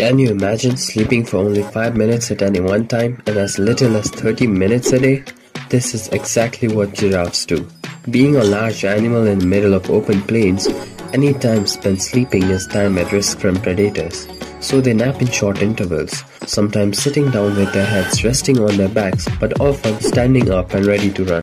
Can you imagine sleeping for only 5 minutes at any one time and as little as 30 minutes a day? This is exactly what giraffes do. Being a large animal in the middle of open plains, any time spent sleeping is time at risk from predators. So they nap in short intervals, sometimes sitting down with their heads resting on their backs, but often standing up and ready to run.